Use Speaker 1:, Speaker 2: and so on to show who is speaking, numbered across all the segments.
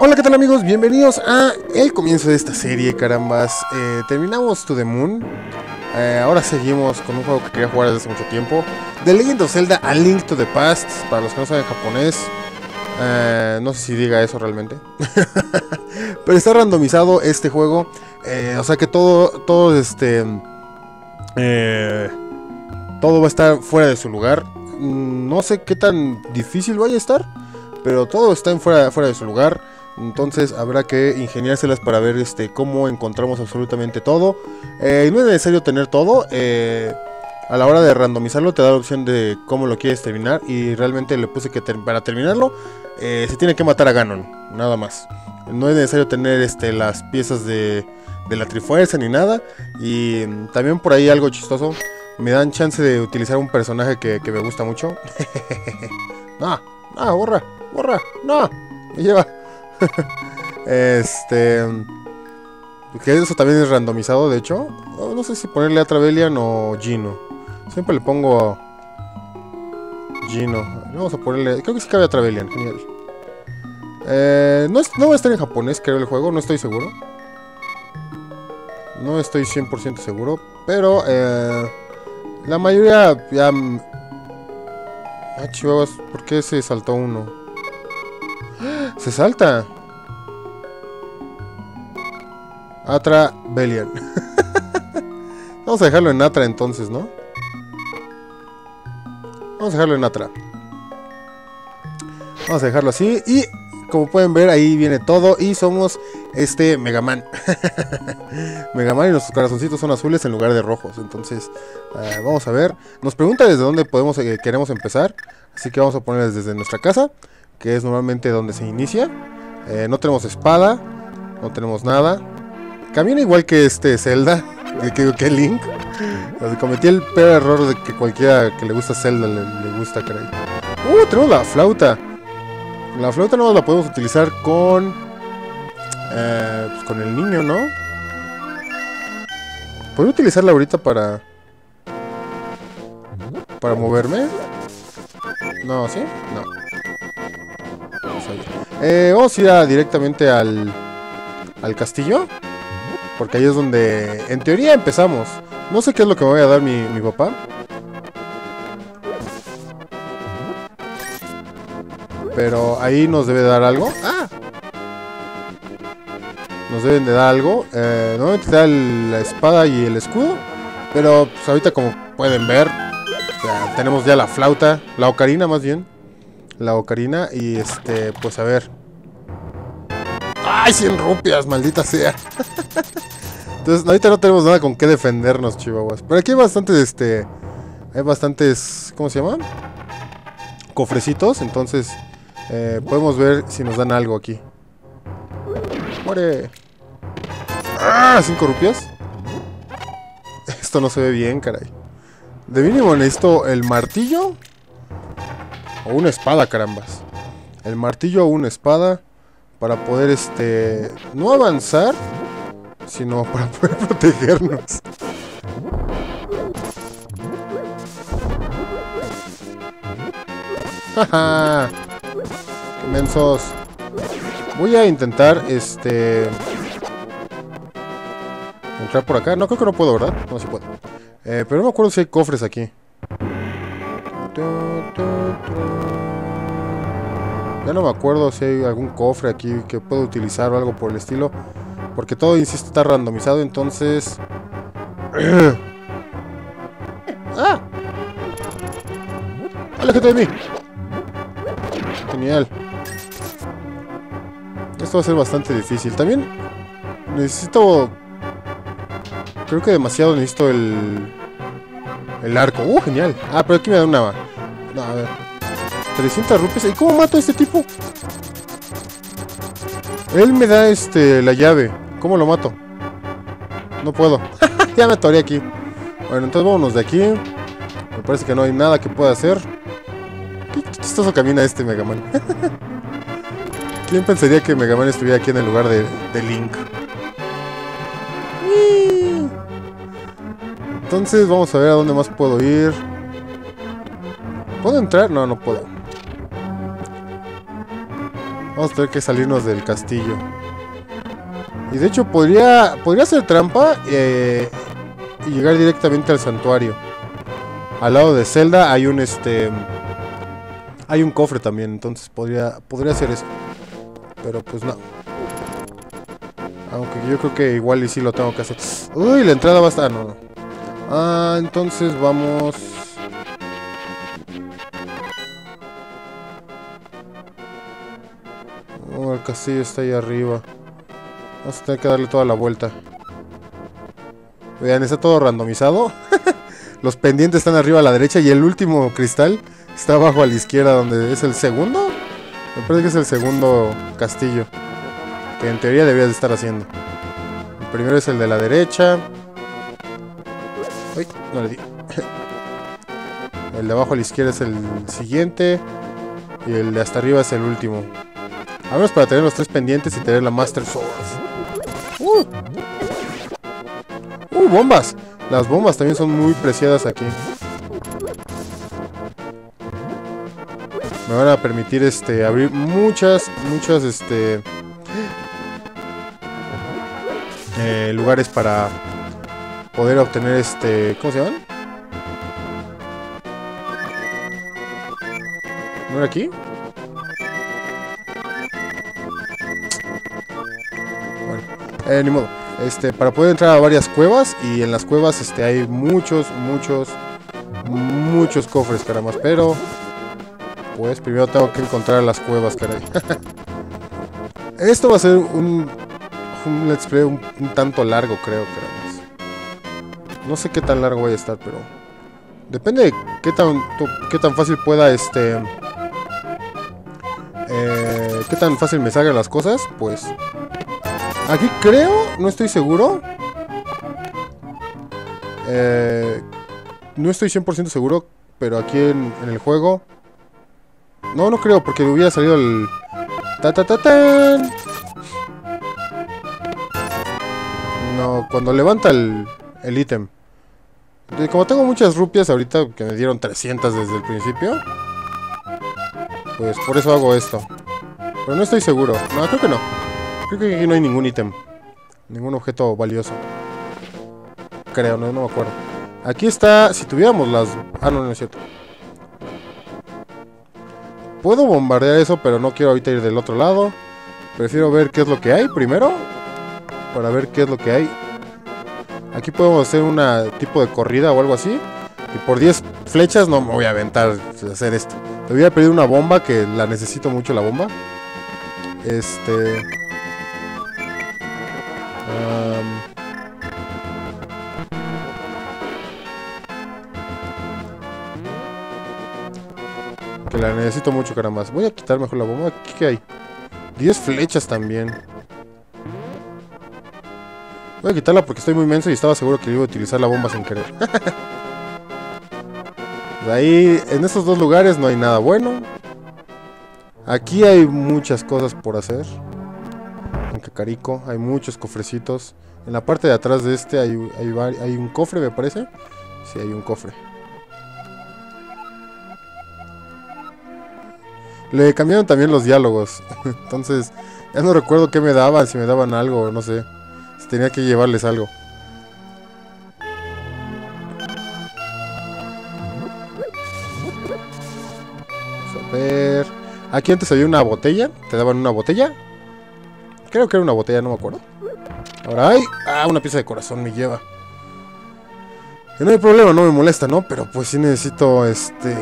Speaker 1: Hola, ¿qué tal amigos? Bienvenidos a el comienzo de esta serie, carambas. Eh, terminamos To The Moon. Eh, ahora seguimos con un juego que quería jugar desde hace mucho tiempo. The Legend of Zelda A Link to the Past. Para los que no saben japonés. Eh, no sé si diga eso realmente. Pero está randomizado este juego. O sea que todo, todo este... todo va a estar fuera de su lugar. Mm, No sé qué tan difícil vaya a estar. Pero todo está en fuera, fuera de su lugar. Entonces habrá que ingeniárselas para ver este, cómo encontramos absolutamente todo. Eh, no es necesario tener todo. eh, a la hora de randomizarlo te da la opción de cómo lo quieres terminar. Y realmente le puse que para terminarlo eh, se tiene que matar a Ganon. Nada más. No es necesario tener este, las piezas de, la Trifuerza ni nada. Y mm, también por ahí algo chistoso. Me dan chance de utilizar un personaje que, que me gusta mucho. no, no, borra, borra, no. Me lleva. Este. Que eso también es randomizado, de hecho. No, sé si ponerle a Travelian o Gino. Siempre le pongo Gino. Vamos a ponerle. Creo que sí cabe a Travelian, genial. Eh, no, no va a estar en japonés, creo, el juego, no estoy seguro. No estoy 100% seguro, pero eh, la mayoría ya. Ah, chihuahuas, ¿por qué se saltó uno? ¡Se salta! Atra Belian. Vamos a dejarlo en Atra entonces, ¿no? Vamos a dejarlo en Atra. Vamos a dejarlo así. Y como pueden ver, ahí viene todo. Y somos este Mega Man. Mega Man y nuestros corazoncitos son azules en lugar de rojos. Entonces, eh, vamos a ver. Nos pregunta desde dónde podemos, eh, queremos empezar. Así que vamos a poner desde nuestra casa. Que es normalmente donde se inicia. Eh, no tenemos espada. No tenemos nada. Camina igual que este Zelda. Que, Link. Cometí el peor error de que cualquiera que le gusta Zelda le, gusta, caray. Uh, tenemos la flauta. La flauta no la podemos utilizar con. eh, pues con el niño, ¿no? ¿Puedo utilizarla ahorita para. para moverme? No, ¿sí? No. Eh, vamos a ir a- directamente al. al castillo. Porque ahí es donde. En teoría empezamos. No sé qué es lo que me voy a dar mi, mi papá. Pero ahí nos debe dar algo. ¡Ah! Nos deben de dar algo. Eh, normalmente te da la espada y el escudo. Pero pues, ahorita como pueden ver. tenemos ya la flauta. La ocarina más bien. La ocarina. Y este, pues a ver. ¡Ay, 100 rupias! Maldita sea. Entonces, ahorita no tenemos nada con qué defendernos, chihuahuas. Pero aquí hay bastantes, este... Hay bastantes... ¿Cómo se llaman? Cofrecitos, entonces... eh, podemos ver si nos dan algo aquí. ¡Muere! ¡Ah! ¿Cinco rupias? Esto no se ve bien, caray. De mínimo necesito el martillo... O una espada, carambas. El martillo o una espada... Para poder, este... No avanzar sino para poder protegernos. Jaja. Qué mensos. Voy a intentar este entrar por acá. No creo que no puedo, ¿verdad? No, sí puedo. Eh, pero no me acuerdo si hay cofres aquí. Ya no me acuerdo si hay algún cofre aquí que puedo utilizar o algo por el estilo. Porque todo, insisto, está randomizado, entonces... ¡Ah! ¡Aléjate de mí! Genial. Esto va a ser bastante difícil. También necesito... Creo que demasiado necesito el... El arco. ¡Uh, genial! Ah, pero aquí me da una... A ver. 300 rupias. ¿Y cómo mato a este tipo? Él me da este la llave. ¿Cómo lo mato? No puedo. ya me atoré aquí. Bueno, entonces vámonos de aquí. Me parece que no hay nada que pueda hacer. Qué chistoso camina este Mega Man. ¿Quién pensaría que Mega Man estuviera aquí en el lugar de, Link? Entonces vamos a ver a dónde más puedo ir. ¿Puedo entrar? No, no puedo. Vamos a tener que salirnos del castillo. Y de hecho podría, podría hacer trampa eh, y llegar directamente al santuario. Al lado de Zelda hay un este hay un cofre también, entonces podría podría hacer eso. Pero pues no. Aunque yo creo que igual y sí lo tengo que hacer. Uy, la entrada va a estar. No, no. Ah, entonces vamos. Castillo está ahí arriba. Vamos a tener que darle toda la vuelta. Vean, está todo randomizado. Los pendientes están arriba a la derecha y el último cristal está abajo a la izquierda, donde es el segundo. Me parece que es el segundo castillo. Que en teoría deberías de estar haciendo. El primero es el de la derecha. Uy, no le di. El de abajo a la izquierda es el siguiente. Y el de hasta arriba es el último. A menos para tener los tres pendientes y tener la Master Sword. ¡Uh! ¡Uh, bombas! Las bombas también son muy preciadas aquí. Me van a permitir este abrir muchas, muchas este eh, lugares para poder obtener este. ¿Cómo se llaman? ¿No era aquí? Eh, ni modo. Este, para poder entrar a varias cuevas y en las cuevas este, hay muchos, muchos, muchos cofres, caramba. Pero, pues primero tengo que encontrar las cuevas, caray. Esto va a ser un, un let's play un, tanto largo, creo, caramba. No sé qué tan largo voy a estar, pero depende de qué tan, qué tan fácil pueda este... Eh, qué tan fácil me salgan las cosas, pues Aquí creo, no estoy seguro. Eh, no estoy 100% seguro, pero aquí en, el juego... No, no creo, porque hubiera salido el... ¡Ta, ta! No, cuando levanta el ítem. como tengo muchas rupias ahorita, que me dieron 300 desde el principio. Pues por eso hago esto. Pero no estoy seguro. No, creo que no. Creo que aquí no hay ningún ítem. Ningún objeto valioso. Creo, no, no me acuerdo. Aquí está, si tuviéramos las... Ah, no, no es cierto. Puedo bombardear eso, pero no quiero ahorita ir del otro lado. Prefiero ver qué es lo que hay primero. Para ver qué es lo que hay. Aquí podemos hacer una tipo de corrida o algo así. Y por 10 flechas no me voy a aventar a hacer esto. Te voy a pedir una bomba, que la necesito mucho la bomba. Este... que la necesito mucho, caramba. Voy a quitar mejor la bomba. ¿Aquí qué hay? 10 flechas también. Voy a quitarla porque estoy muy menso y estaba seguro que iba a utilizar la bomba sin querer. Ahí, en estos dos lugares no hay nada bueno. Aquí hay muchas cosas por hacer en Cacarico. Hay muchos cofrecitos. En la parte de atrás de este hay, hay, un cofre, me parece. Sí, hay un cofre. Le cambiaron también los diálogos. Entonces, ya no recuerdo qué me daban, si me daban algo, no sé. Si tenía que llevarles algo. Vamos a ver. Aquí antes había una botella. Te daban una botella. Creo que era una botella, no me acuerdo. Ahora hay... Ah, una pieza de corazón me lleva. no hay problema, no me molesta, ¿no? Pero pues sí necesito, este...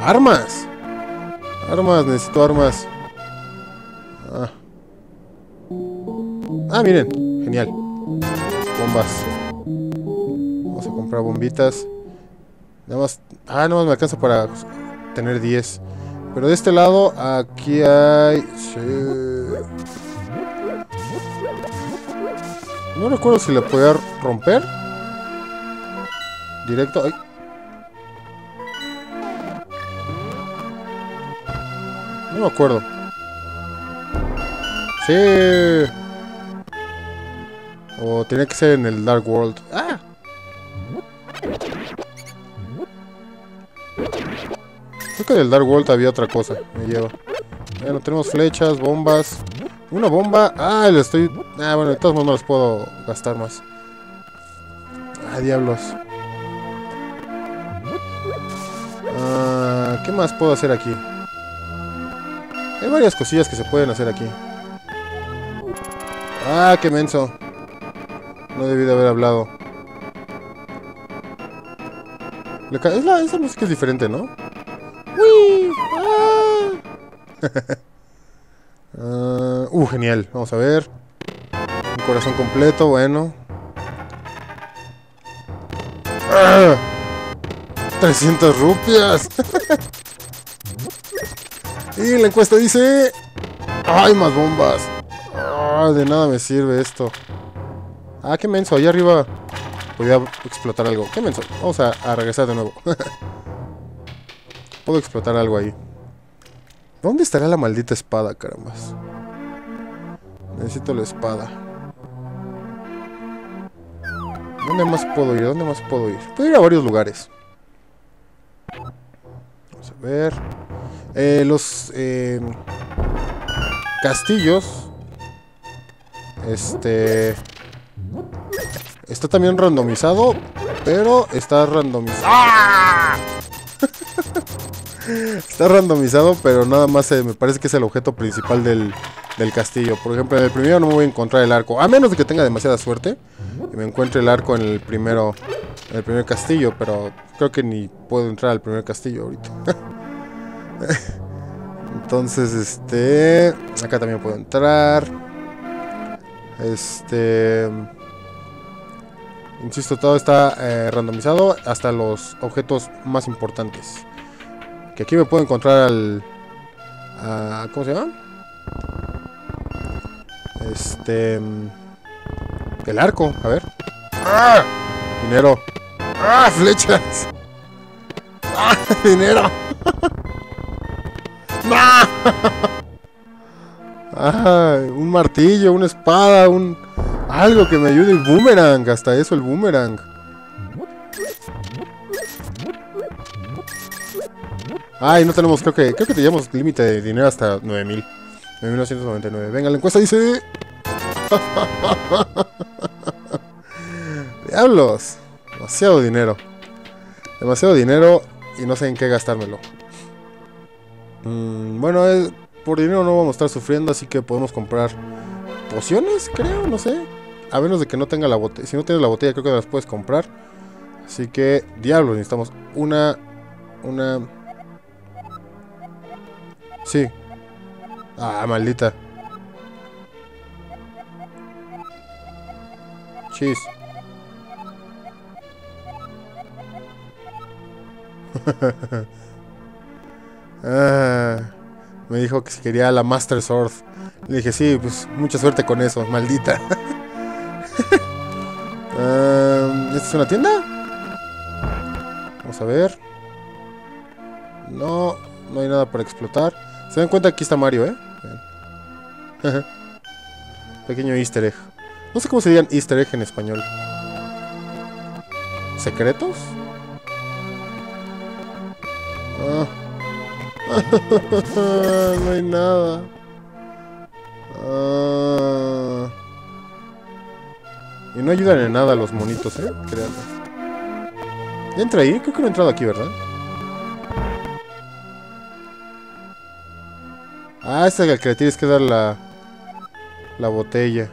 Speaker 1: Armas. Armas, necesito armas. Ah. Ah, miren. Genial. Bombas. Vamos a comprar bombitas. Nada más... Ah, nada más me alcanza para tener 10. Pero de este lado, aquí hay... No recuerdo si le podía romper. Directo. No me acuerdo. Sí. O tenía que ser en el Dark World. ¡Ah! Creo que en el Dark World había otra cosa. Me lleva. Bueno, tenemos flechas, bombas. Una bomba. Ah, le estoy... Ah, bueno, de todos modos no las puedo gastar más. Ah, diablos. Ah, ¿Qué más puedo hacer aquí? Hay varias cosillas que se pueden hacer aquí. Ah, qué menso. No debí de haber hablado. La- esa música es diferente, ¿no? ¡Uy! ¡Ah! Ah, uh, genial. Vamos a ver. Un corazón completo, bueno. ¡Ah! 300 rupias. y la encuesta dice... ¡Ay, más bombas! Ah, de nada me sirve esto. Ah, qué menso. Allá arriba podía explotar algo. Qué menso. Vamos a, a regresar de nuevo. Puedo explotar algo ahí. ¿Dónde estará la maldita espada, carambas? Necesito la espada. ¿Dónde más puedo ir? ¿Dónde más puedo ir? Puedo ir a varios lugares. Vamos a ver. Eh, los eh, castillos. Este. Está también randomizado. Pero está randomizado. ¡Ah! Está randomizado, pero nada más eh, me parece que es el objeto principal del, del castillo. Por ejemplo, en el primero no me voy a encontrar el arco. A menos de que tenga demasiada suerte. Y me encuentre el arco en el primero. En el primer castillo. Pero creo que ni puedo entrar al primer castillo ahorita. Entonces, este. Acá también puedo entrar. Este. Insisto, todo está eh, randomizado hasta los objetos más importantes. Que aquí me puedo encontrar al... a- ¿Cómo se llama? Este... mm, El arco, a ver. ¡Ah! Dinero. ¡Ah! Flechas. ¡Ah! Dinero. ¡No! ¡Ah! Un martillo, una espada, un... Algo que me ayude el boomerang. Hasta eso el boomerang. Ay, no tenemos, creo que, creo que teníamos límite de dinero hasta 9000. 9999. Venga, la encuesta dice. Diablos. Demasiado dinero. Demasiado dinero y no sé en qué gastármelo. Mm, bueno, eh, por dinero no vamos a estar sufriendo, así que podemos comprar pociones, creo, no sé. A menos de que no tenga la botella. Si no tienes la botella, creo que las puedes comprar. Así que, diablos, necesitamos una. Una. Sí. Ah, maldita. Chis. ah, me dijo que si quería la Master Sword. Le dije, sí, pues mucha suerte con eso, maldita. ¿Esta es una tienda? Vamos a ver. No, no hay nada para explotar. Se dan cuenta que aquí está Mario, ¿eh? Pequeño easter egg. No sé cómo se dirían easter egg en español. ¿Secretos? Ah. no hay nada. Ah. Y no ayudan en nada los monitos, ¿eh? Créanme. ¿Ya entré ahí? Creo que no he entrado aquí, ¿verdad? Ah, este es el que tienes que dar la... La botella.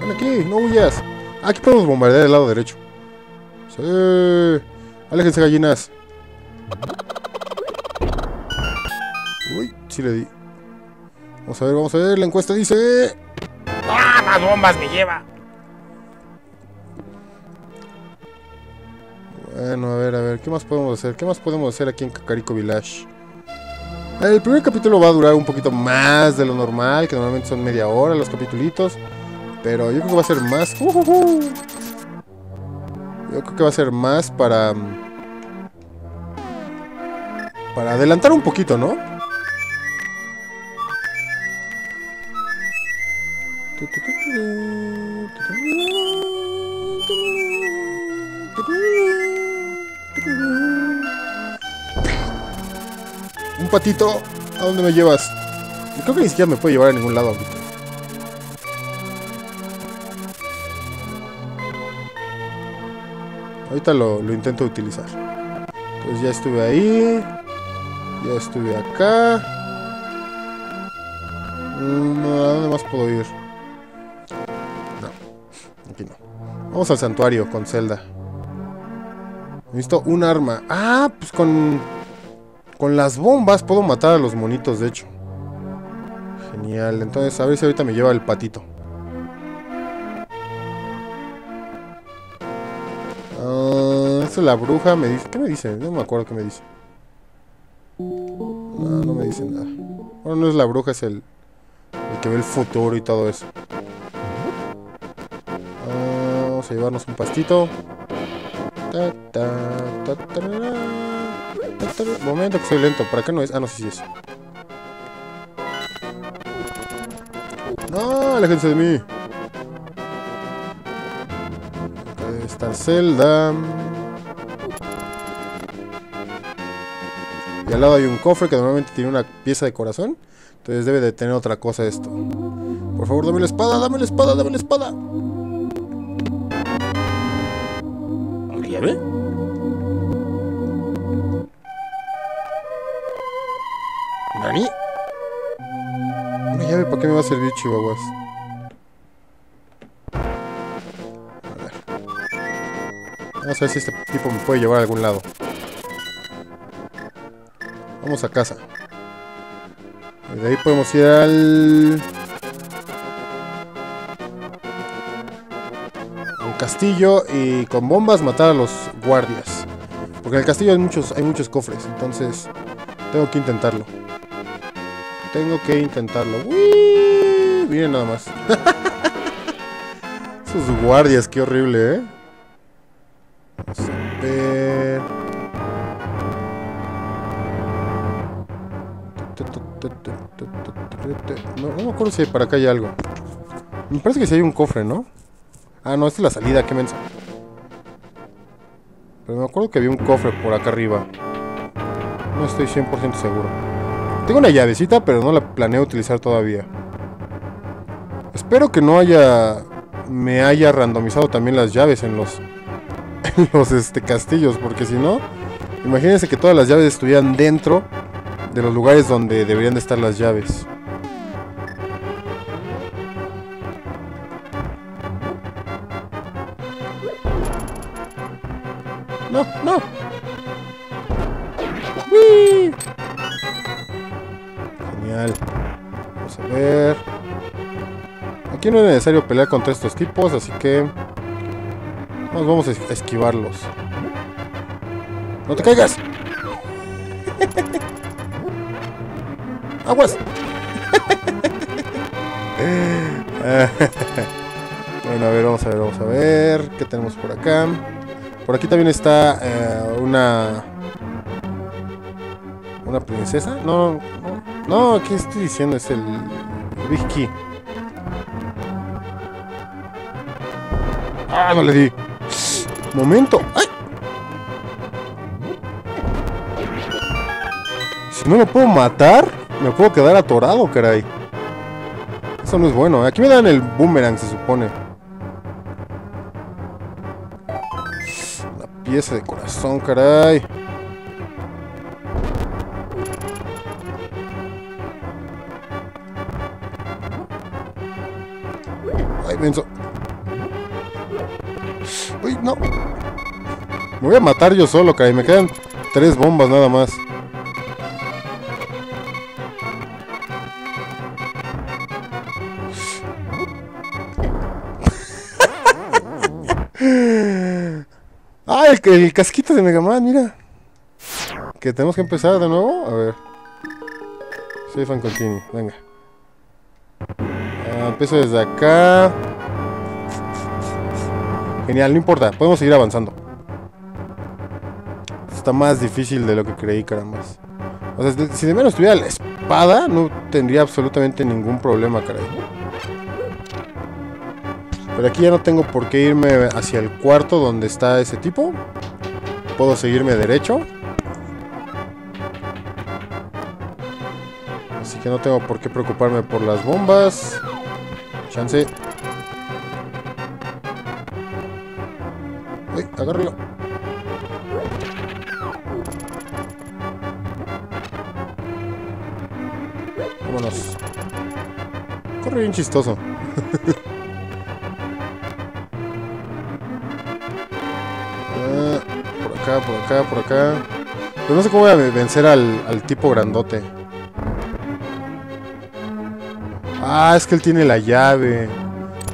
Speaker 1: Ven aquí, no huyas. Ah, aquí podemos bombardear el lado derecho. Sí. Aléjense, gallinas. Uy, sí le di. Vamos a ver, vamos a ver. La encuesta dice...
Speaker 2: ¡Ah, más bombas me lleva!
Speaker 1: Bueno, a ver, a ver, ¿qué más podemos hacer? ¿Qué más podemos hacer aquí en Kakariko Village? El primer capítulo va a durar un poquito más de lo normal, que normalmente son media hora los capítulos. Pero yo creo que va a ser más. ¡Ujujú! Yo creo que va a ser más para. mm, Para adelantar un poquito, ¿no? Un patito. ¿A dónde me llevas? Creo que ni siquiera me puede llevar a ningún lado ahorita. Lo, lo intento utilizar. Entonces ya estuve ahí. Ya estuve acá. Mm, ¿A dónde más puedo ir? No. Aquí no. Vamos al santuario con Zelda. Necesito un arma. Ah, pues con... Con las bombas puedo matar a los monitos, de hecho. Genial. Entonces, a ver si ahorita me lleva el patito. Ah, esta es la bruja. Me dice... ¿Qué me dice? No me acuerdo qué me dice. No, no me dice nada. Bueno, no es la bruja, es el... Que ve el futuro y todo eso. Ah, vamos a llevarnos un pastito. Momento que soy lento. ¿Para qué no es? Ah, no sé si es. No, aléjense de mí. Acá está Zelda. Y al lado hay un cofre que normalmente tiene una pieza de corazón. Entonces debe de tener otra cosa esto. Por favor, dame la espada, dame la espada, dame la espada.
Speaker 2: ¿Una llave?
Speaker 1: ¿Nani? Una llave, ¿para qué me va a servir, chihuahuas? A ver. Vamos a ver si este tipo me puede llevar a algún lado. Vamos a casa. Y de ahí podemos ir al... al castillo y con bombas matar a los guardias. Porque en el castillo hay muchos, hay muchos cofres, entonces tengo que intentarlo. Tengo que intentarlo. ¡Uy! Miren nada más. Esos guardias, qué horrible, ¿eh? Vamos a ver. No, no me acuerdo si para acá hay algo. Me parece que sí hay un cofre, ¿no? Ah, no, esta es la salida, qué mensa. Pero me acuerdo que había un cofre por acá arriba. No estoy 100% seguro. Tengo una llavecita, pero no la planeo utilizar todavía. Espero que no haya... Me haya randomizado también las llaves en los... En los este, castillos, porque si no... Imagínense que todas las llaves estuvieran dentro de los lugares donde deberían de estar las llaves. Necesario pelear contra estos tipos, así que... Nos vamos a es- a esquivarlos. ¡No te caigas! ¡Aguas! bueno, a ver, vamos a ver, vamos a ver. ¿Qué tenemos por acá? Por aquí también está eh, una... ¿Una princesa? No, no, no, ¿qué estoy diciendo? Es el, el ¡Ah, no le di! ¡Momento! Si no me puedo matar, me puedo quedar atorado, caray. Eso no es bueno. ¿eh? Aquí me dan el boomerang, se supone. La pieza de corazón, caray. Me voy a matar yo solo, caray. Me quedan tres bombas nada más. Ah, el, el casquito de Mega Man, mira. Que tenemos que empezar de nuevo. A ver. Save and continue, venga. Ah, empiezo desde acá. Genial, no importa, podemos seguir avanzando. Más difícil de lo que creí, carambas. O sea, si de menos tuviera la espada, no tendría absolutamente ningún problema, caray. Pero aquí ya no tengo por qué irme hacia el cuarto donde está ese tipo. Puedo seguirme derecho. Así que no tengo por qué preocuparme por las bombas. Chance. Uy, agárralo. Bien chistoso. Ah, por acá, por acá, por acá. Pero no sé cómo voy a vencer al, al tipo grandote. Ah, es que él tiene la llave.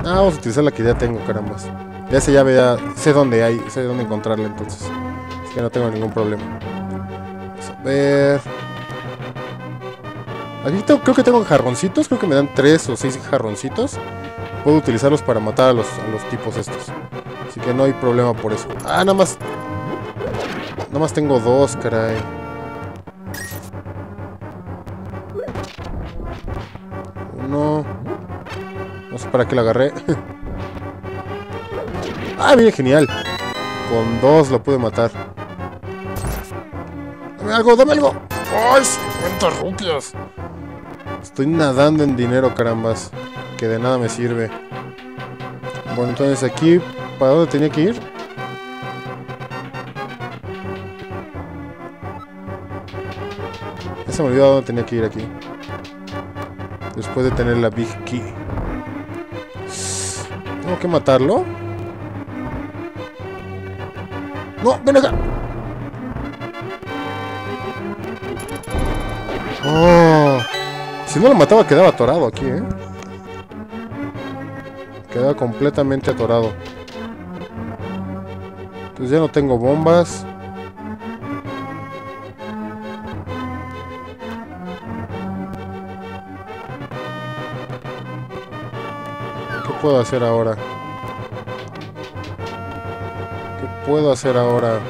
Speaker 1: Ah, vamos a utilizar la que ya tengo, carambas. Ya esa llave ya sé dónde hay, sé dónde encontrarla entonces. Así que no tengo ningún problema. Vamos a ver. Aquí creo que tengo jarroncitos, creo que me dan tres o seis jarroncitos. Puedo utilizarlos para matar a los, a los tipos estos. Así que no hay problema por eso. Ah, nada más. Nada más tengo dos, caray. Uno. No sé para qué la agarré. ah, viene genial. Con dos lo pude matar. Dame algo, dame algo. ¡Ay, 50 rupias! Estoy nadando en dinero, carambas. Que de nada me sirve. Bueno, entonces aquí, ¿para dónde tenía que ir? Ya se me olvidó dónde tenía que ir aquí. Después de tener la Big Key. ¿Tengo que matarlo? ¡No! ¡Ven acá! ¡Oh! Si no lo mataba quedaba atorado aquí, ¿eh? Quedaba completamente atorado. Entonces ya no tengo bombas. ¿Qué puedo hacer ahora? ¿Qué puedo hacer ahora?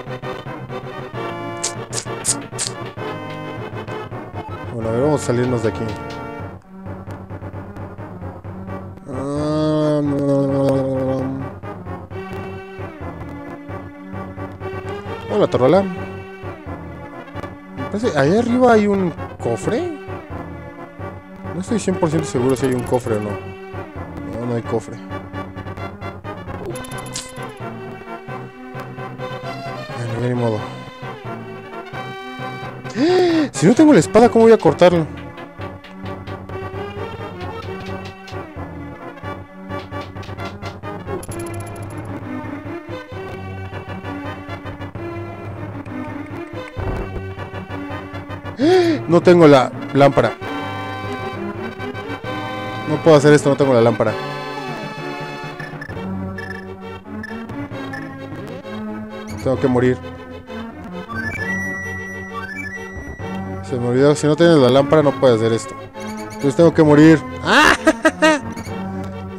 Speaker 1: Bueno, a ver, vamos a salirnos de aquí. Hola, Torola. Me parece, ahí arriba hay un cofre. No estoy 100% seguro si hay un cofre o no. No, no hay cofre. Bueno, ni modo. Si no tengo la espada, ¿cómo voy a cortarlo? No tengo la lámpara. No puedo hacer esto, no tengo la lámpara. Tengo que morir. Se me olvidó, si no tienes la lámpara no puedes hacer esto. Entonces tengo que morir. ¡Ah!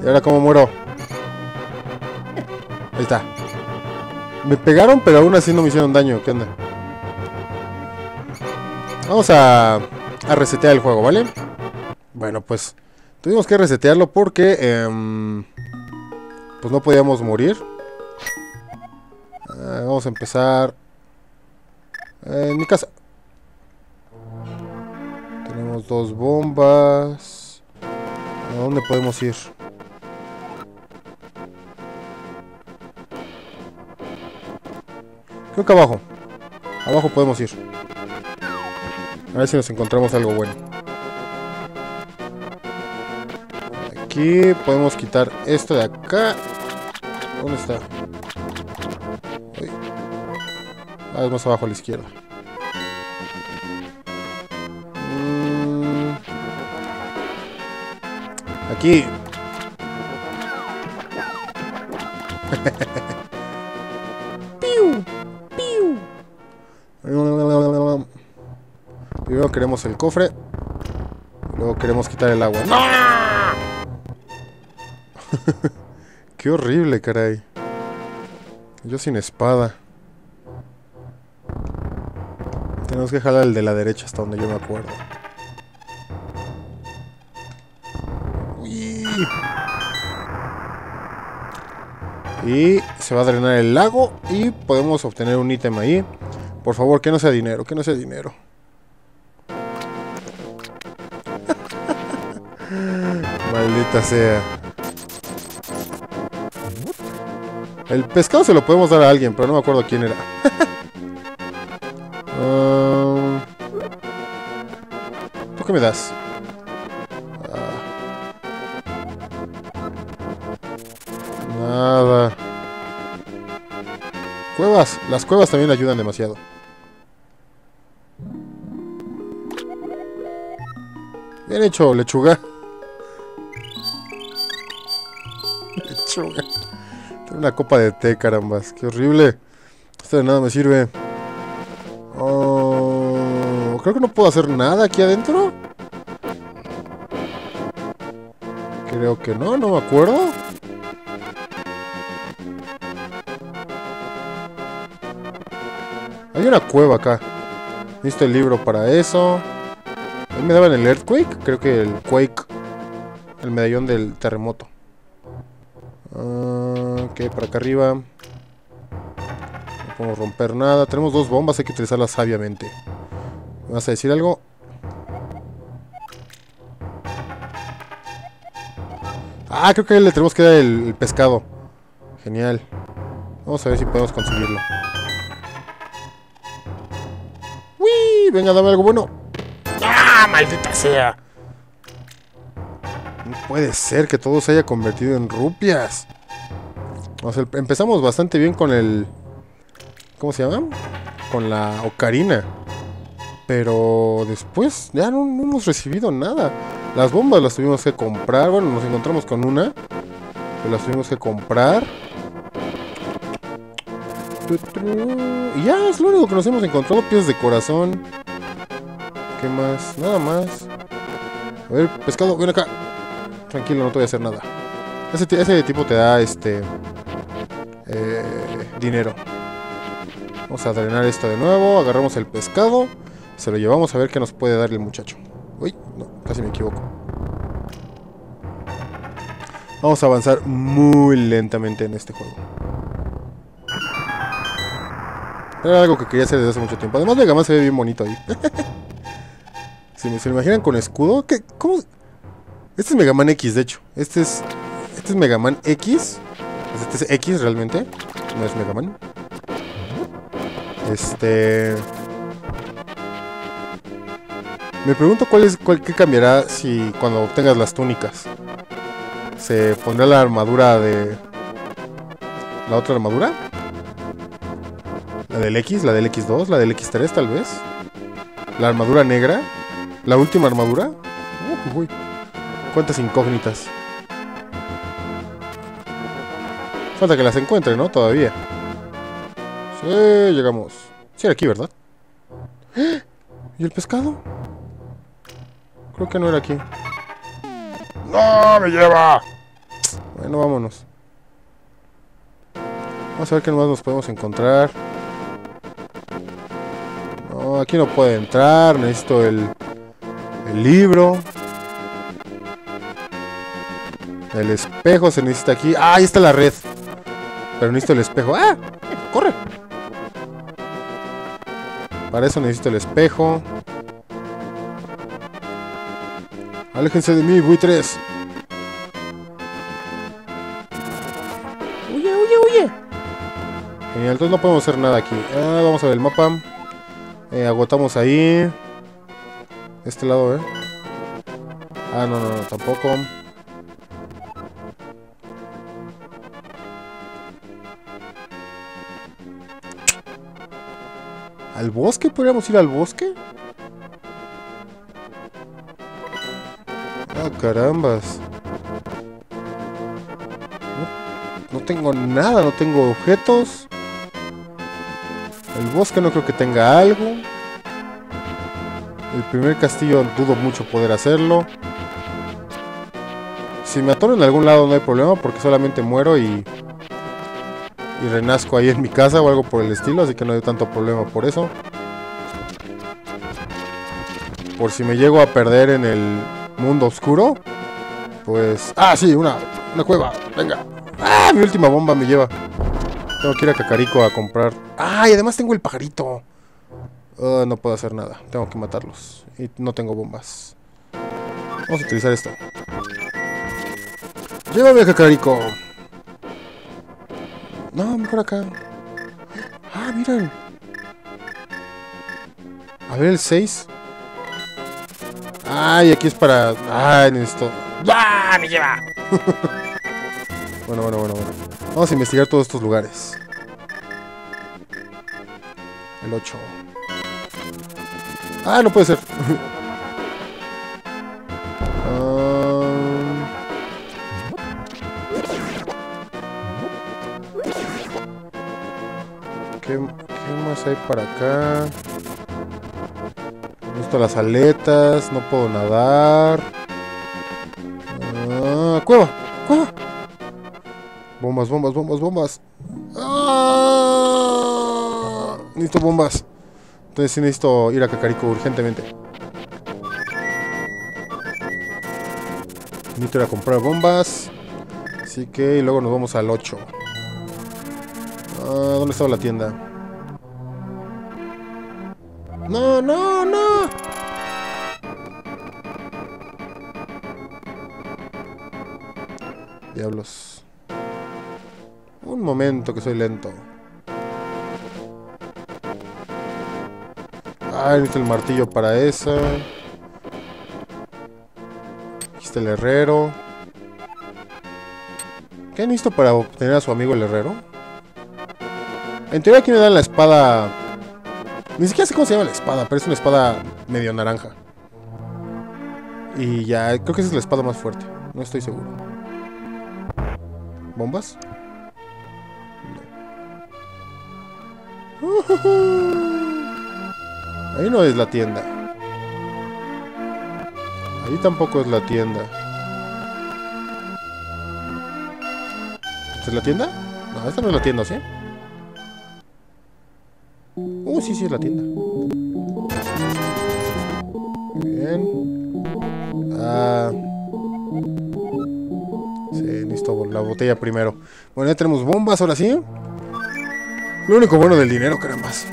Speaker 1: ¿Y ahora cómo muero? Ahí está. Me pegaron, pero aún así no me hicieron daño. ¿Qué onda? Vamos a, resetear el juego, ¿vale? Bueno, pues tuvimos que resetearlo porque em, pues no podíamos morir. Ah, vamos a empezar eh, en mi casa. Tenemos dos bombas. ¿A dónde podemos ir? Creo que abajo. Abajo podemos ir. A ver si nos encontramos algo bueno. Aquí podemos quitar esto de acá. ¿Dónde está? Uy. Ah, es más abajo a la izquierda. Mm. Aquí. Queremos el cofre. Luego queremos quitar el agua. Qué horrible, caray. Yo sin espada. Tenemos que jalar el de la derecha hasta donde yo me acuerdo. Uy. Y se va a drenar el lago y podemos obtener un ítem ahí. Por favor, que no sea dinero, que no sea dinero. Sea. El pescado se lo podemos dar a alguien, pero no me acuerdo quién era. Um, ¿Tú qué me das? Ah. Nada. Cuevas. Las cuevas también ayudan demasiado. Bien hecho, lechuga. Tengo una copa de té, carambas. Qué horrible. Esto de nada me sirve. Oh, creo que no puedo hacer nada aquí adentro. Creo que no, no me acuerdo. Hay una cueva acá. Necesito el libro para eso. Ahí me daban el Earthquake. Creo que el Quake. El medallón del terremoto. Ok, para acá arriba. No podemos romper nada. Tenemos dos bombas, hay que utilizarlas sabiamente. ¿Me vas a decir algo? Ah, creo que le tenemos que dar el, pescado. Genial. Vamos a ver si podemos conseguirlo. ¡Uy! Venga, dame algo bueno.
Speaker 2: ¡Ah, maldita sea!
Speaker 1: No puede ser que todo se haya convertido en rupias. Empezamos bastante bien con el... ¿Cómo se llama? Con la ocarina. Pero después ya no, hemos recibido nada. Las bombas las tuvimos que comprar. Bueno, nos encontramos con una. Las tuvimos que comprar. Y ya es lo único que nos hemos encontrado. Pies de corazón. ¿Qué más? Nada más. A ver, pescado, ven acá. Tranquilo, no te voy a hacer nada. Ese tipo te da este. Eh, dinero. Vamos a drenar esto de nuevo. Agarramos el pescado. Se lo llevamos a ver qué nos puede dar el muchacho. Uy, no, casi me equivoco. Vamos a avanzar muy lentamente en este juego. Era algo que quería hacer desde hace mucho tiempo. Además, Mega Man se ve bien bonito ahí. si me, se lo imaginan con escudo, ¿qué? ¿Cómo? Este es Mega Man X, de hecho. Este es. Este es Mega Man X. Este es X realmente. No es Mega Man. Este. Me pregunto cuál es cuál, qué cambiará si cuando obtengas las túnicas. ¿Se pondrá la armadura de. la otra armadura? ¿La del X? ¿La del X2? ¿La del X3 tal vez? ¿La armadura negra? ¿La última armadura? Uy, uy. Cuántas incógnitas. Falta que las encuentre, ¿no? Todavía. Sí, llegamos. Sí, era aquí, ¿verdad? ¡Eh! ¿Y el pescado? Creo que no era aquí.
Speaker 2: ¡No, me lleva!
Speaker 1: Bueno, vámonos. Vamos a ver qué más nos podemos encontrar. No, aquí no puede entrar. Necesito el, el libro. El espejo se necesita aquí. ¡Ah! Ahí está la red. Pero necesito el espejo. ¡Ah! ¡Corre! Para eso necesito el espejo. Aléjense de mí, buitres.
Speaker 2: ¡Huye, huye, huye!
Speaker 1: Genial, entonces no podemos hacer nada aquí. Ah, vamos a ver el mapa. Eh, agotamos ahí. Este lado, ¿eh? Ah, no, no, no, tampoco. ¿Al bosque? ¿Podríamos ir al bosque? Ah, carambas. No, no tengo nada, no tengo objetos. El bosque no creo que tenga algo. El primer castillo dudo mucho poder hacerlo. Si me atoro en algún lado no hay problema porque solamente muero y... Y renazco ahí en mi casa o algo por el estilo, así que no hay tanto problema por eso. Por si me llego a perder en el mundo oscuro, pues... ¡Ah, sí! Una, una cueva. Venga. ¡Ah! Mi última bomba me lleva. Tengo que ir a Cacarico a comprar. ¡Ah! Y además tengo el pajarito. Ah, no puedo hacer nada. Tengo que matarlos. Y no tengo bombas. Vamos a utilizar esto. Llévame a Cacarico. No, mejor acá. Ah, miren. A ver el 6. Ay, aquí es para... Ay, necesito...
Speaker 2: ¡Ah, me lleva!
Speaker 1: Bueno, bueno, bueno, bueno. Vamos a investigar todos estos lugares. El 8. Ah, no puede ser. ¿Qué, más hay para acá? Necesito las aletas, no puedo nadar. Ah, cueva, cueva. Bombas, bombas, bombas, bombas. ¡Ah! Necesito bombas. Entonces sí necesito ir a Cacarico urgentemente. Necesito ir a comprar bombas. Así que luego nos vamos al 8. ¿Dónde estaba la tienda? No, no, no. Diablos. Un momento que soy lento. Ah, necesito el martillo para esa. Aquí está el herrero. ¿Qué necesito para obtener a su amigo el herrero? En teoría aquí me dan la espada... Ni siquiera sé cómo se llama la espada, pero es una espada medio naranja. Y ya, creo que esa es la espada más fuerte. No estoy seguro. ¿Bombas? Ahí no es la tienda. Ahí tampoco es la tienda. ¿Esta es la tienda? No, esta no es la tienda, ¿sí? Uh, sí, sí es la tienda. Bien. Ah. Sí, necesito la botella primero. Bueno, ya tenemos bombas, ahora sí. Lo único bueno del dinero, carambas.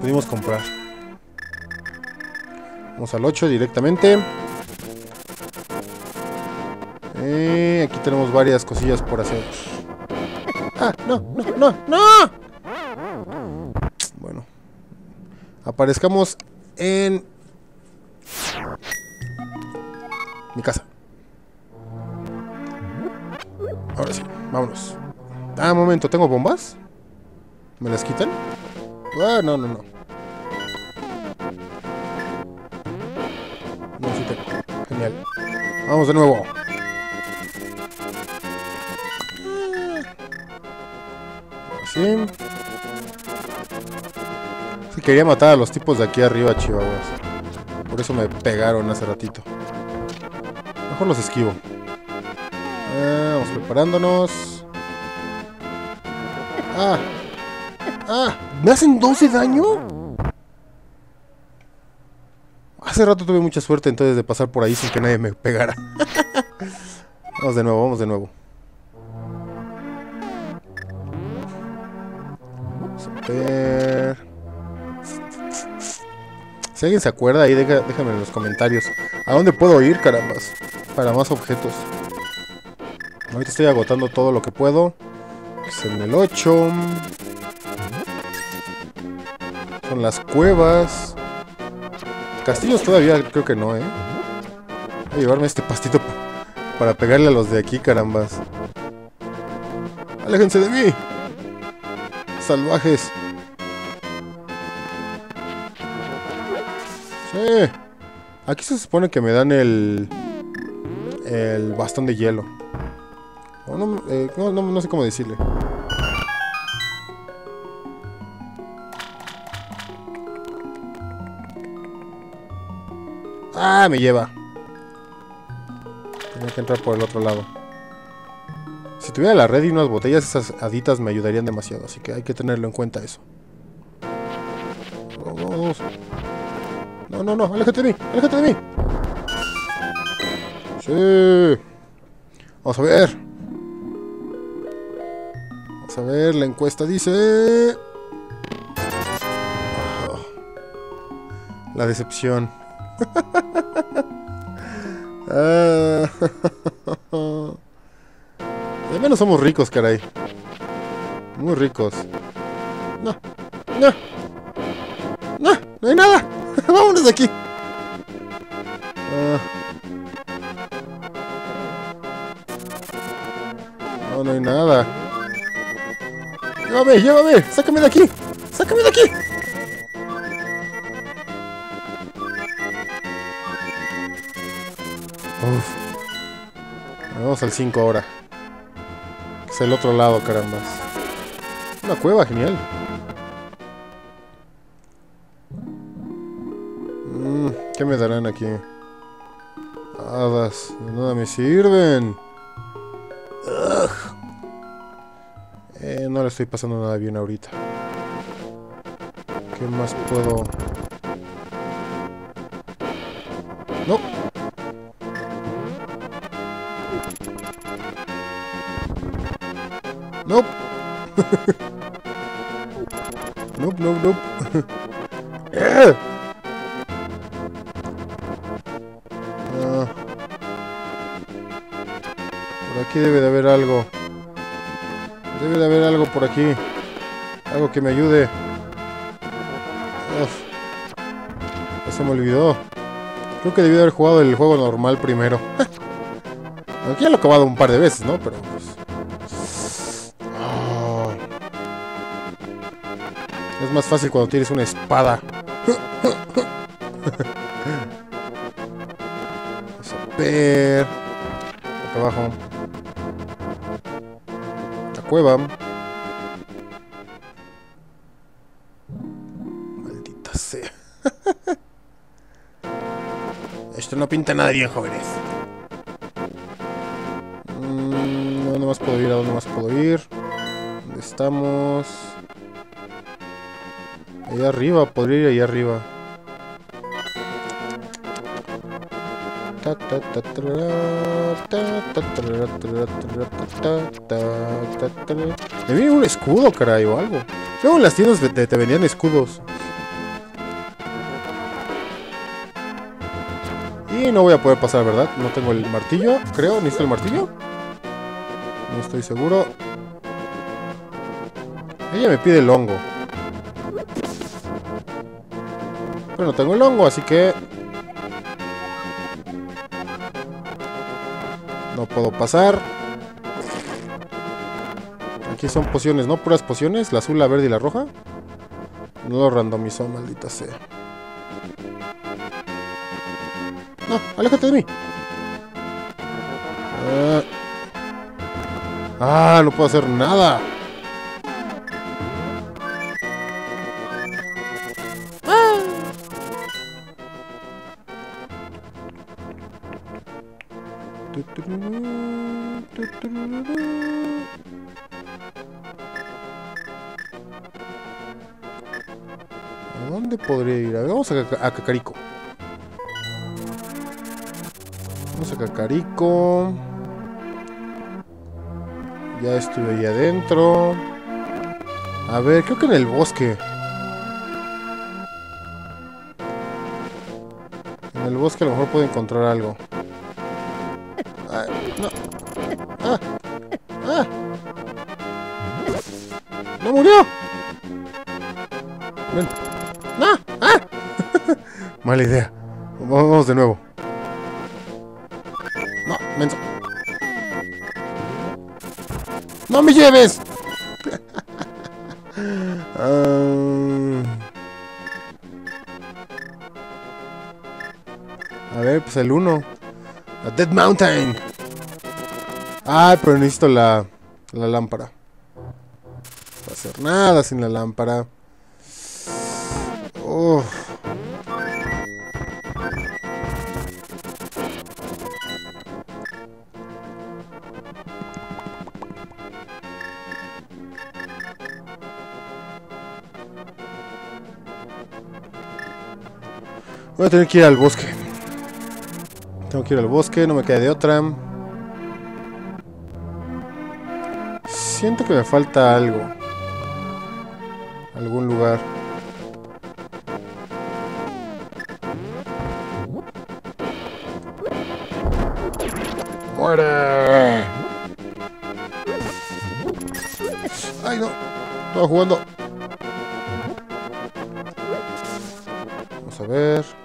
Speaker 1: Pudimos comprar. Vamos al 8 directamente. Eh, aquí tenemos varias cosillas por hacer. ¡Ah! ¡No! ¡No! ¡No! ¡No! Aparezcamos en... Mi casa. Ahora sí, vámonos. Ah, momento, ¿tengo bombas? ¿Me las quitan? Ah, no, no, no. No, sí tengo. Genial. Vamos de nuevo. Así. Quería matar a los tipos de aquí arriba, chihuahuas. Por eso me pegaron hace ratito. Mejor los esquivo. Ah, vamos preparándonos. Ah. Ah, ¿me hacen 12 daño? Hace rato tuve mucha suerte entonces de pasar por ahí sin que nadie me pegara. vamos de nuevo, vamos de nuevo. Ver. Si alguien se acuerda ahí, deja- déjame en los comentarios. ¿A dónde puedo ir, carambas? Para más objetos. Ahorita estoy agotando todo lo que puedo. Es en el 8. Son las cuevas. Castillos todavía creo que no, ¿eh? Voy a llevarme este pastito para pegarle a los de aquí, carambas. ¡Aléjense de mí! ¡Salvajes! Sí. Aquí se supone que me dan el... El bastón de hielo. Eh, no, no- no sé cómo decirle. Ah, me lleva. Tenía que entrar por el otro lado. Si tuviera la red y unas botellas, esas haditas me ayudarían demasiado. Así que hay que tenerlo en cuenta eso. No, no, no. Aléjate de mí. Aléjate de mí. Sí. Vamos a ver. Vamos a ver. La encuesta dice... Ah. La decepción. Ah. De menos somos ricos, caray. Muy ricos. No. No. No, no hay nada. Vámonos de aquí. Ah. No, no hay nada. Llévame, llévame. Sácame de aquí. Sácame de aquí. Vamos al 5 ahora. Es el otro lado, carambas. Una cueva, genial. ¿Qué me darán aquí? Hadas, de nada me sirven. Eh, no le estoy pasando nada bien ahorita. ¿Qué más puedo...? No. Nope. nope, nope, nope. aquí. Algo que me ayude. Uf. Ya se me olvidó. Creo que debí de haber jugado el juego normal primero. Aunque ya lo he acabado un par de veces, ¿no? Pero pues... Es más fácil cuando tienes una espada. Vamos a ver. Acá abajo. La cueva. Esto no pinta nada bien, jóvenes. Mm, ¿A dónde más puedo ir? ¿A dónde más puedo ir? ¿Dónde estamos? Allá arriba, podría ir allá arriba. Me viene un escudo, caray, o algo. Luego en las tiendas te, te vendían escudos. No voy a poder pasar, ¿verdad? No tengo el martillo, creo. ¿Necesito el martillo? No estoy seguro. Ella me pide el hongo. Pero no tengo el hongo, así que... No puedo pasar. Aquí son pociones, ¿no? Puras pociones. La azul, la verde y la roja. No lo randomizó, maldita sea. No, aléjate de mí. Ah, Ah, no puedo hacer nada. ¿A dónde podría ir? A ver, vamos a, a Cacarico. Vamos a Cacarico. Ya estuve ahí adentro. A ver, creo que en el bosque. En el bosque a lo mejor puedo encontrar algo. No. ¡Ah! ¡Ah! ¡No murió! Ven. ¡No! ¡Ah! Mala idea. Dead Mountain. Ay, pero necesito la, la lámpara. Va a hacer nada sin la lámpara. Uf. Voy a tener que ir al bosque. Tengo que ir al bosque, no me queda de otra. Siento que me falta algo. Algún lugar.
Speaker 2: ¡Muere!
Speaker 1: Ay, no. Estaba jugando. Vamos a ver.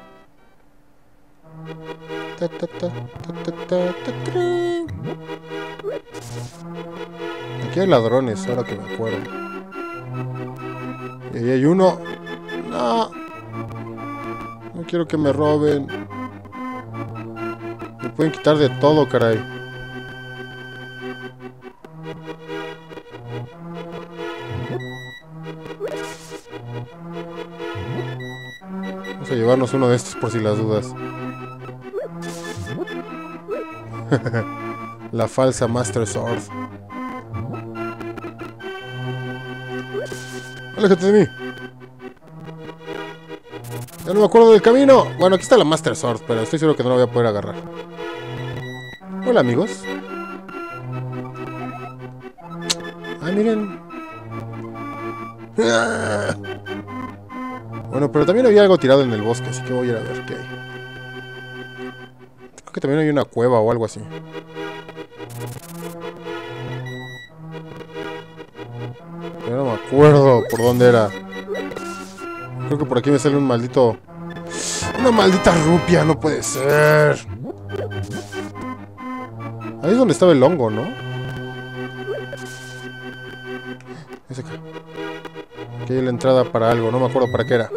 Speaker 1: Ladrones, ahora que me acuerdo. Y ahí hay uno. No. No quiero que me roben. Me pueden quitar de todo, caray. Vamos a llevarnos uno de estos por si las dudas. La falsa Master Sword. Aléjate de mí. Ya no me acuerdo del camino. Bueno, aquí está la Master Sword, pero estoy seguro que no la voy a poder agarrar. Hola, amigos. Ah, miren. Ah. Bueno, pero también había algo tirado en el bosque, así que voy a ir a ver qué hay. Creo que también hay una cueva o algo así. Acuerdo por dónde era. Creo que por aquí me sale un maldito... Una maldita rupia, no puede ser. Ahí es donde estaba el hongo, ¿no? Es acá. Aquí hay la entrada para algo, no me acuerdo para qué era.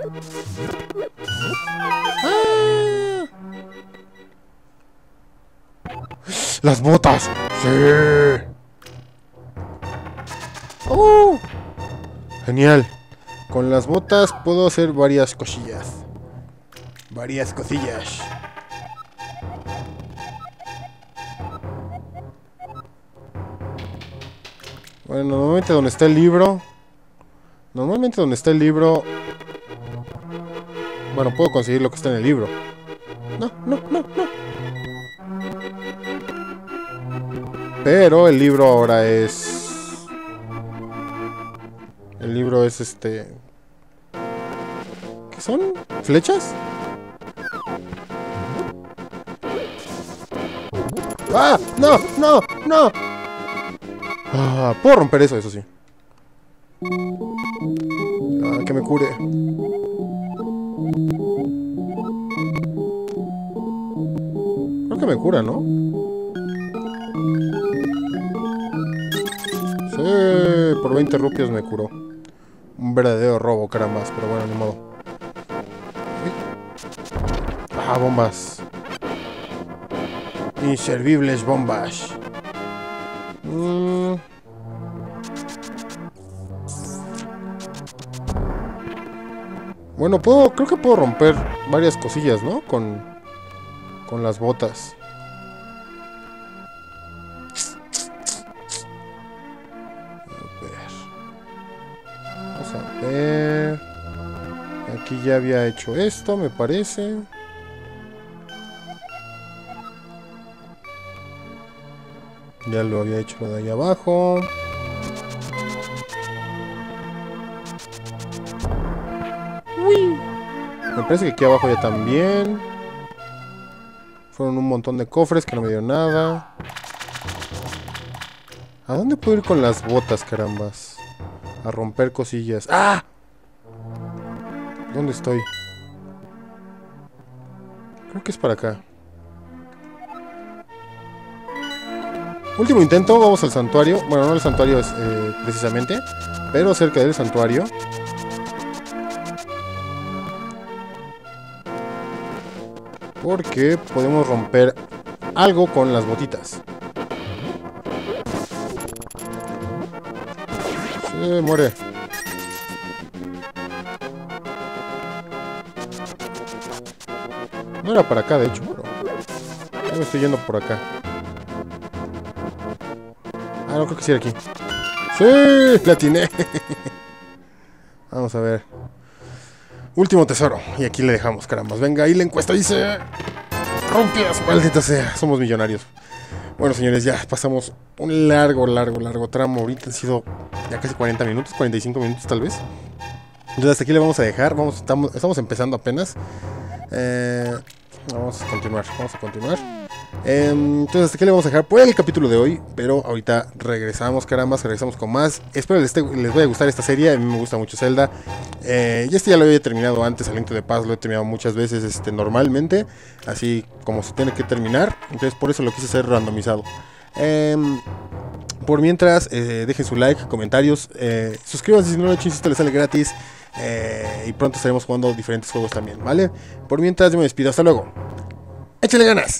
Speaker 1: ¡Ah! ¡Las botas! ¡Sí! Genial. Con las botas puedo hacer varias cosillas. Varias cosillas. Bueno, normalmente donde está el libro... Normalmente donde está el libro... Bueno, puedo conseguir lo que está en el libro. No, no, no, no. Pero el libro ahora es... Libro es este... ¿Qué son? ¿Flechas? ¡Ah! ¡No! ¡No! ¡No! Ah, puedo romper eso, eso sí. Ah, que me cure. Creo que me cura, ¿no? Sí, por 20 rupias me curó. Un verdadero robo, carambas, pero bueno, ni modo. Ah, bombas. Inservibles bombas. Mm. Bueno, puedo, creo que puedo romper varias cosillas, ¿no? Con, con las botas. Aquí ya había hecho esto, me parece. Ya lo había hecho lo de ahí abajo. Uy. Me parece que aquí abajo ya también. Fueron un montón de cofres que no me dio nada. ¿A dónde puedo ir con las botas, carambas? A romper cosillas. ¡Ah! ¿Dónde estoy? Creo que es para acá. Último intento, vamos al santuario. Bueno, no el santuario es, eh, precisamente, pero cerca del santuario. Porque podemos romper algo con las botitas. Se muere. No era para acá, de hecho, pero... Ya me estoy yendo por acá. Ah, no, creo que sí era aquí. ¡Sí! ¡La atiné! Vamos a ver. Último tesoro. Y aquí le dejamos, carambas. Venga, ahí la encuesta dice... ¡Rompias! Maldita sea. Somos millonarios. Bueno, señores, ya pasamos un largo, largo, largo tramo. Ahorita han sido ya casi 40 minutos, 45 minutos tal vez. Entonces hasta aquí le vamos a dejar. Vamos, estamos, estamos empezando apenas. Eh, vamos a continuar, vamos a continuar. Em, entonces, hasta aquí le vamos a dejar por el capítulo de hoy. Pero ahorita regresamos, carambas, regresamos con más. Espero les, les vaya a gustar esta serie. A mí me gusta mucho Zelda. Eh, y este ya lo había terminado antes, Aliento de Paz lo he terminado muchas veces este, normalmente. Así como se tiene que terminar. Entonces, por eso lo quise hacer randomizado. Em, por mientras, eh, dejen su like, comentarios, eh, suscríbanse si no lo he hecho, les sale gratis. Eh, y pronto estaremos jugando diferentes juegos también, ¿vale? Por mientras, yo me despido. Hasta luego. Échale ganas.